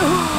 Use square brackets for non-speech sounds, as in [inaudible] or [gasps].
Oh. [gasps] [gasps]